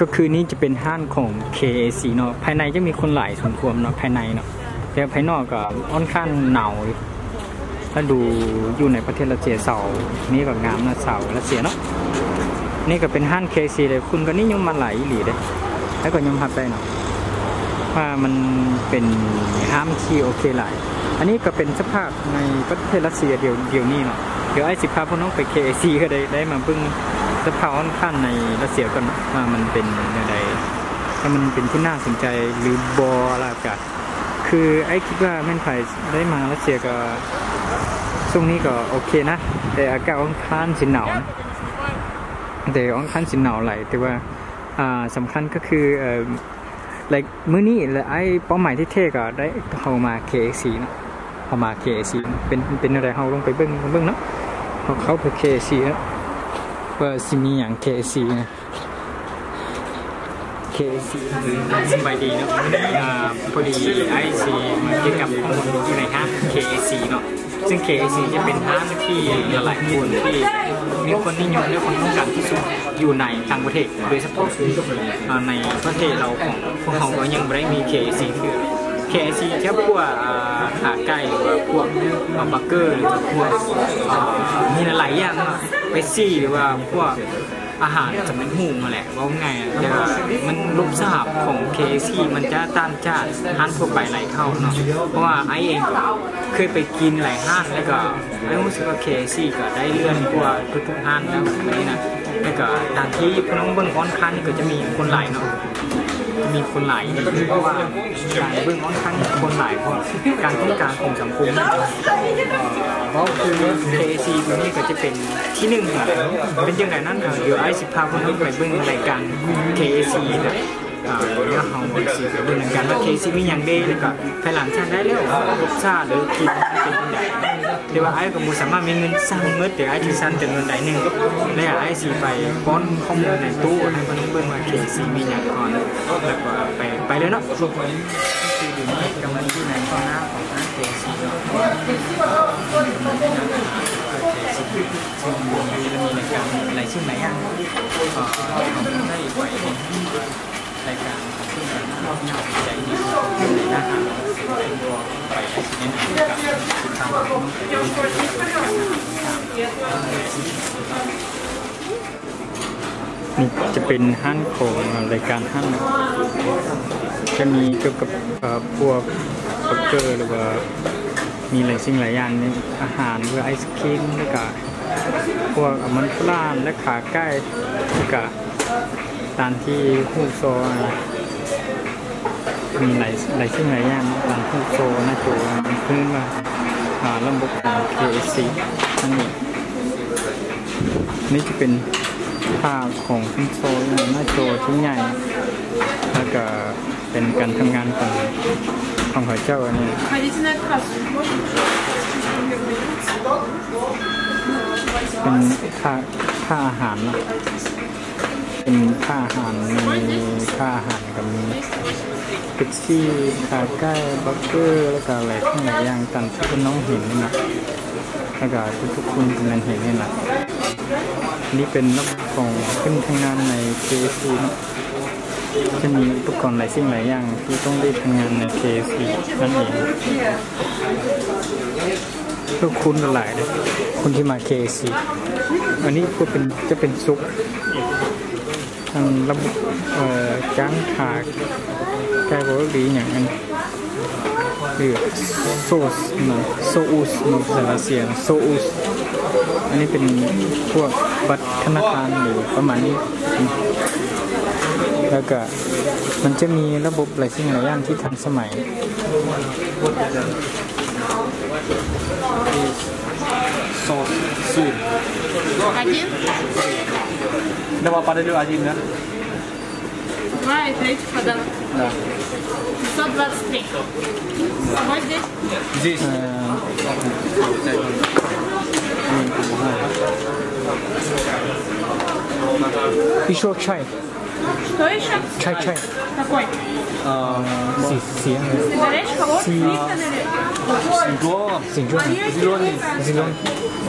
ก็คือนี่จะเป็นห้างของ KAC เนาะภายในจะมีคนหลายสมควรเนาะภายในเนาะแต่ภายนอกก็ค่อนข้างหนาวอยู่ถ้าดูอยู่ในประเทศรัสเซียเสานี่ก็งามนะเสารัสเซียเนาะนี่ก็เป็นห้าง KAC เลยคุณก็นิยมมาหลายอีหลีเด้แล้วก็ยอมรับได้เนาะว่ามันเป็นห้างที่โอเคหลาย อันนี้ก็เป็นสภาพในประเทศรัสเซียเดียวเดียวนี้เนาะเดี๋ยวไอ้สิบพาพวกน้องไป KAC ก็ได้ได้มาเบิ่ง สภาพค่อนข้างในรัสเซียก่อนว่ามันเป็นยังไงถ้ามันเป็นที่น่าสนใจหรือบออะไรกันคือไอ้คิดว่าแม่นไผ่ได้มารัสเซียก็ช่วงนี้ก็โอเคนะ แต่อากาศค่อนข้างสิหนาวนะแต่ค่อนข้างสินหนาวไหลแต่ว่าอ่าสำคัญก็คือเอ่อ like มื้อนี้และไอ้เป้าหมายที่เท่ก็ได้เข้ามา KC เนาะเข้ามา KC เป็นเป็นอะไรเฮาลงไปเบิ่งเบิ่งเนาะเขาเข้าไป KC เนาะ ว่าสิมีหยัง KC นะ KC สบายดีเนาะพอดีไอซีมาเกี่ยวกับข้อมูลอยู่ในห้าง KC เนาะซึ่ง KC จะเป็นห้างที่หลายคนที่มีคนนิยมและคนต้องการที่สุดอยู่ในต่างประเทศโดยเฉพาะในประเทศเราของพวกเขาก็ยังไม่ได้มี KC คือ KC แค่พวกอาขาไก่หรือว่าพวกบักเกอร์หรือพวกมีหลายอย่างเนาะ เปซี่หรือว่าพวกอาหารจะเป็นหูมาแหละว่าไงอะแต่ว่ามันรูปสาบของ KC มันจะต้านจานห้านทั่วไปไหลายเข้าเนาะเพราะว่าไอเองก็เคยไปกินหลายห้างแล้วก็ไอรู้สึกว่า KC ก็ได้เลื่อนกว่าทุกๆห้างแล้วแบบนี้นะแล้วก็ตามที่พน้องเบิ้งออนคันนี่ก็จะมีคนหลายเนาะมีคนหลายเพราะว่าการเบิ้องออนคันนี่คนหลายเพราะการต้องการของสังคม เพราะคือ KAC ตัวนี้ก็จะเป็นที่หนึ่งอะเป็นยังไงนั่นอะเดี๋ยวไอ้สิพาพวกนี้ไปเบิ่งรายการ KAC นะอ่าเดี๋ยวเฮาสิไปเบิ่งกันว่า KC มีหยังเด้แล้วก็ภายหลังชาติได้แล้วรสชาติหรือกินเป็นจังไดเดี๋ยวว่าไอ้ก็บ่สามารถมีเงินสร้างเงินแต่ไอ้ที่สั่นจำนวนใดหนึ่งแล้วไอ้สิไปป้อนข้อมูลในตู้ให้เพิ่นเบิ่งว่า KC มีหยังก่อนแล้วก็ไปไปเลยเนาะคืออยู่นี่กำลังที่ในข้างหน้าของ ร้าน KC เนาะซึ่งมีรายการหลายชื่อหลายอย่างก็ได้ไว้รายการที่น่าสนใจดีในหน้าหาเป็นตัวไปแนะนำกับติดตามนี่จะเป็นห้างของรายการห้างจะมีเกี่ยวกับพวก บอร์เกอร์หรือว่ามีหลายสิ่งหลายอย่างในอาหารเพื่อไอศครีมแล้วก็พวกมันฝรั่งและขาไก่แล้วก็ตามที่ฮูกโซนมีหลายหลายสิ่งหลายอย่างตามฮูกโซน้าโจมันขึ้นมาหาระบบของ KSC นั่นเองนี่จะเป็นภาพของฮูกโซหน้าโจที่ใหญ่ แล้วก็เป็นการทำงานของ ของเขาเจ้าอันนี้ Ходите на кассу. เป็นค่าค่าอาหารเนอะเป็นค่าอาหารมีค่าอาหารกับมีเป็ปซี่ขาไก่บักเกอร์แล้วก็อะไรทั้งหลายอย่างตามที่คุณน้องเห็นนี่นะแล้วก็ทุกๆคนกำลังเห็นนี่นะนี่เป็นระบบของขึ้นทำงานใน KFC เนอะ จะมีอุปกรณ์หลายสิ่งหลายอย่างที่ต้องได้ทำงานใน KFC นั่นเองก็คุ้นกันหลายเลยคนที่มา KC อันนี้ก็เป็นจะเป็นซุปทางระบบเอ่อจ้างขาแก้วดีอย่างนั้นคือโซสเนะโซอุสเนะภาษารัสเซียโซอุสอันนี้เป็นพวกบัตรธนาคารหรือประมาณนี้ แล้วก็มันจะมีระบบหลายสิ่งหลายอย่างที่ทันสมัย соус сыр. Один, Давай подойду один, да? два и третий подарок. Да. 523. С собой здесь? Здесь. เอ่อ еще чай Точно? Чай, чай. Какой? Сиены. Горячий, холодный? Сингло. Сингло. Зеленый. Зеленый.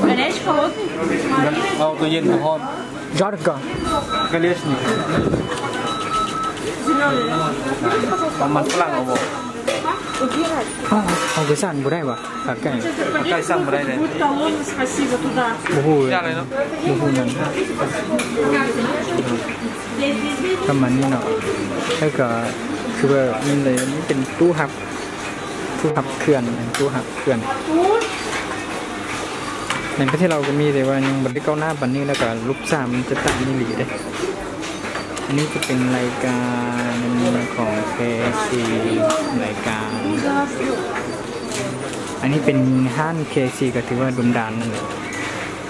Горячий, холодный? А вот уедный ход. Жарко. Колешник. Зеленый. А масла, вот. เขาเขาไปสั่นบ่ได้ปะขาไก่ขาไก่สั่นบ่ได้เลยบูฮูอะไรเนาะบูฮูนั่นประมาณนี้เนาะแล้วก็คือว่ามันเลยมันเป็นตู้หับตู้หับเขื่อนตู้หับเขื่อนในประเทศเราก็มีแต่ว่ายังบันทึกก้าวหน้าบันนี้แล้วก็ลูกสามจะตัดนี่หลีได้ นนี้จะเป็นรายการของ KFC รายการ อันนี้เป็นห้าน KFC ก็ถือว่าดุมดานนั่นแหละ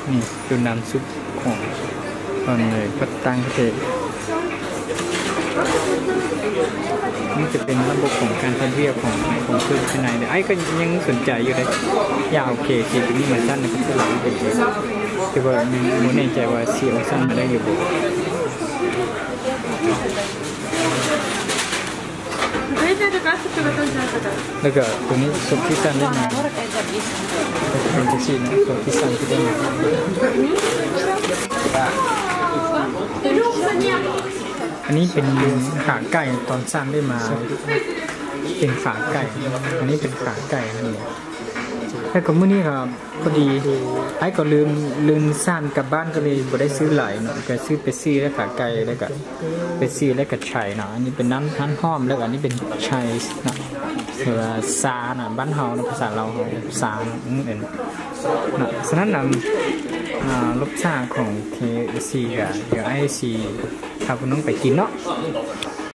นี่ดุมดานซุปของตอนเลยก็ตั้งเทนี่จะเป็นระบบของการทัดเรียบของของเครื่องภายในเลยไอ้ก็ยังสนใจอยู่เลยอยากเอา KFC ตัวนี้มาสั้นนประเทศเราเป็นแต่ว่ามีมูแน่ใจว่าซีโอสั้นมาได้อยู่บ่ だからごめんソッキさんでね難しいねソッキさんってねอันนี้เป็นขาไก่ตอนสร้างได้มา เป็นขาไก่ อันนี้เป็นขาไก่นี่ แล้วก็มื้อนี้ครับพอดีไอ้ก็ลืมลืมสั้นกลับบ้านก็เลยบ่ได้ซื้อหลายเนาะก็ซื้อไปซี่แล้วขาไก่แล้วก็ไปซี่แล้วก็ไชัยเนาะอันนี้เป็นน้ำท่านหอมแล้วก็อันนี้เป็นชัยเนาะหรือว่าซาน่ะบ้านเฮาเนาะภาษาเราเฮาซาเนาะอืมเอ็นเนาะฉะนั้นนำอ่ารสชาติของ KFC กับเดี๋ยวไอซีพาคุณน้องไปกินเนาะ